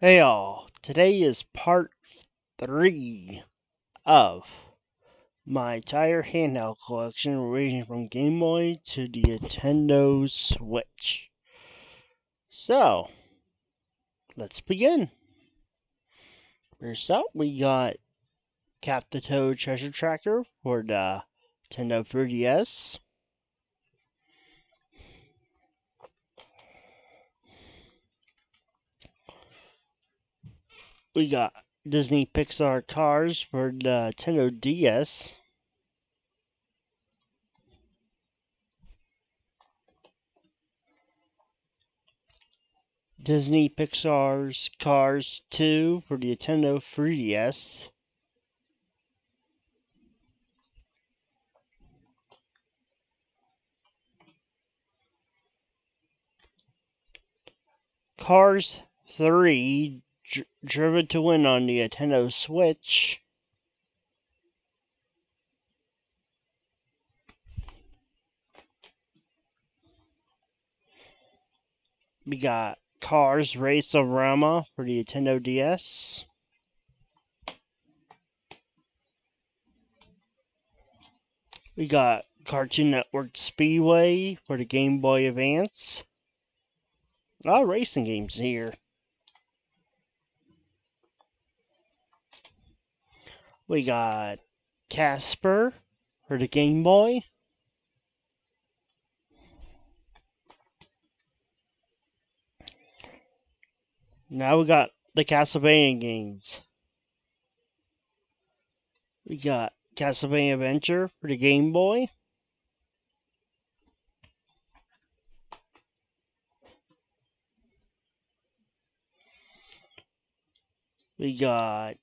Hey y'all! today is part three of my entire handheld collection ranging from Game Boy to the Nintendo Switch. So, let's begin. First up, we got Captain Toad Treasure Tracker for the Nintendo 3DS. We got Disney Pixar Cars for the Nintendo DS. Disney Pixar's Cars 2 for the Nintendo 3DS. Cars 3 Driven to Win on the Nintendo Switch. We got Cars Race-O-Rama for the Nintendo DS. We got Cartoon Network Speedway for the Game Boy Advance. A lot of racing games here. We got Casper for the Game Boy. Now we got the Castlevania games. We got Castlevania Adventure for the Game Boy. We got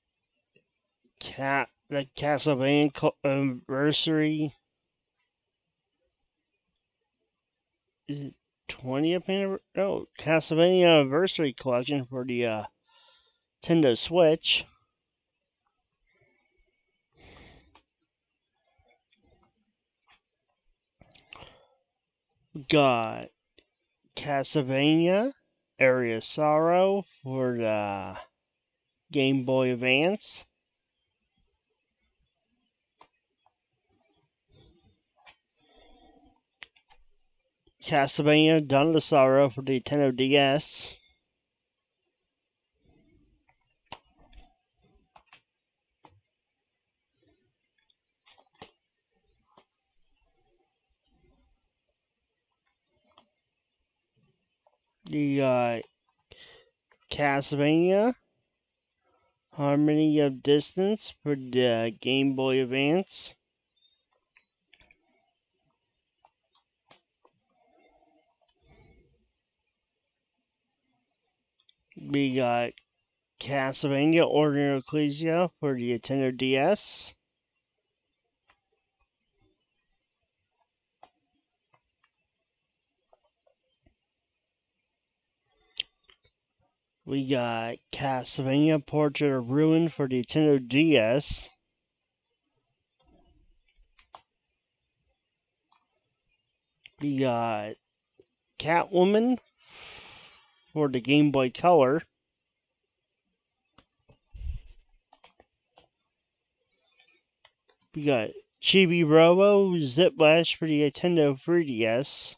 Cat the Castlevania anniversary. 20th anniversary? No, Castlevania Anniversary Collection for the uh, Nintendo Switch. Got Castlevania Aria Sorrow for the Game Boy Advance. Castlevania the Sorrow for the Nintendo DS. The uh, Castlevania Harmony of Dissonance for the Game Boy Advance. We got Castlevania Order of Ecclesia for the Nintendo DS. We got Castlevania Portrait of Ruin for the Nintendo DS. We got Catwoman for the Game Boy Color. We got Chibi Robo Zip Ziplash for the Nintendo 3DS.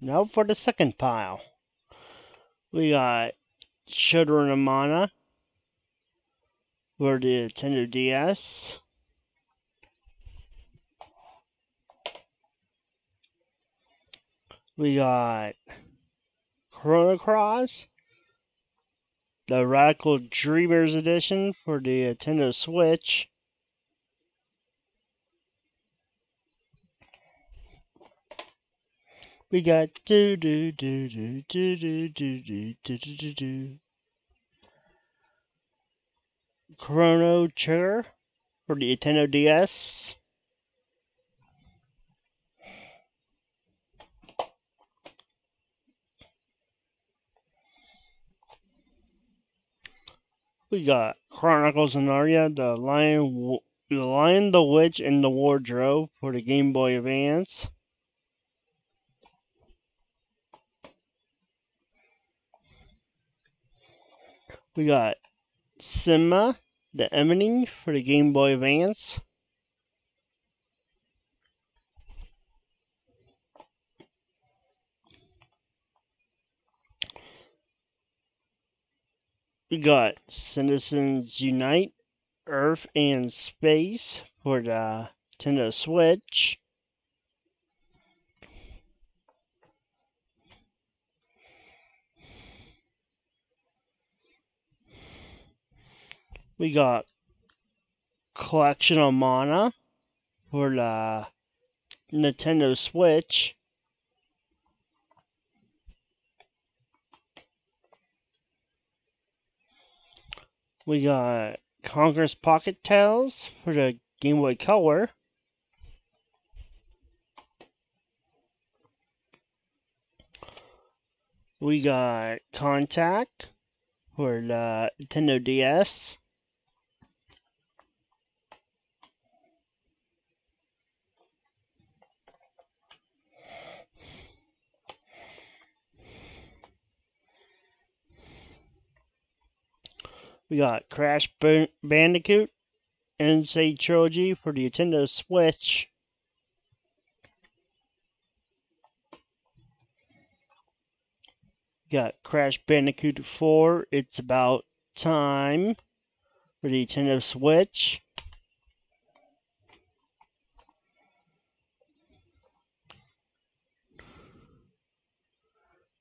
Now for the second pile. We got Children of Mana for the Nintendo DS. We got Chrono Cross, the Radical Dreamers Edition for the Nintendo Switch. We got do do do do do do do do do do do do Chrono Trigger for the Nintendo DS. We got Chronicles of Narnia, the Lion The Lion, the Witch, and the Wardrobe for the Game Boy Advance. We got Simba, the Emily for the Game Boy Advance. We got Citizens Unite, Earth and Space for the Nintendo Switch. We got Collection of Mana for the Nintendo Switch. We got Conker's Pocket Tales for the Game Boy Color. We got Contact for the Nintendo DS. We got Crash Bandicoot N. Sane Trilogy for the Nintendo Switch. Got Crash Bandicoot 4, It's About Time for the Nintendo Switch.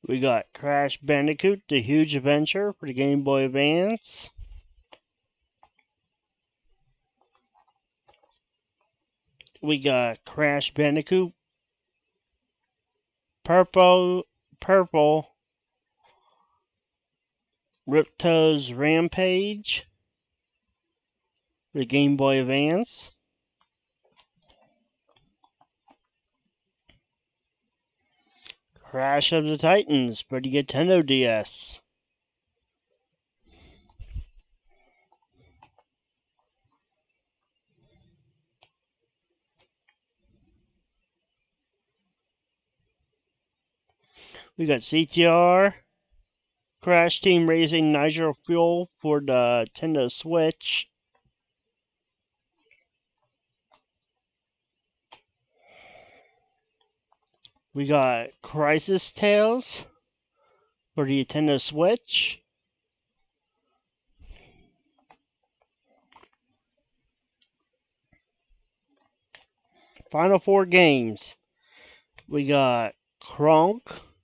We got Crash Bandicoot, The Huge Adventure for the Game Boy Advance. We got Crash Bandicoot, Purple, Purple, Ripto's Rampage, the Game Boy Advance. Crash of the Titans for the Nintendo DS. We got CTR, Crash Team Racing Nitro Fuel for the Nintendo Switch. We got Cris Tales for the Nintendo Switch. Final four games. We got Croc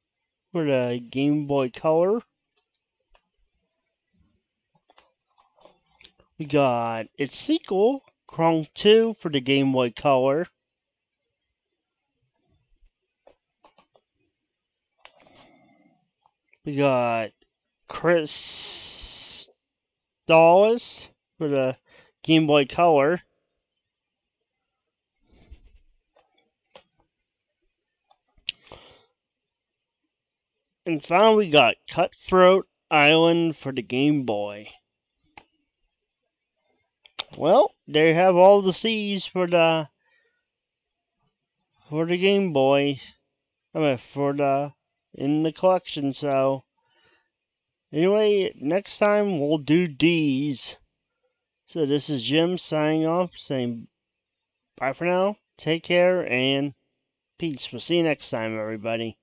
for the Game Boy Color. We got its sequel, Croc 2 for the Game Boy Color. We got Chris Dallas for the Game Boy Color. And finally, we got Cutthroat Island for the Game Boy. Well, they have all the C's for the for the Game Boy. I mean, for the in the collection. So anyway, next time we'll do D's. So this is Jim signing off, saying bye for now. Take care and peace. We'll see you next time, everybody.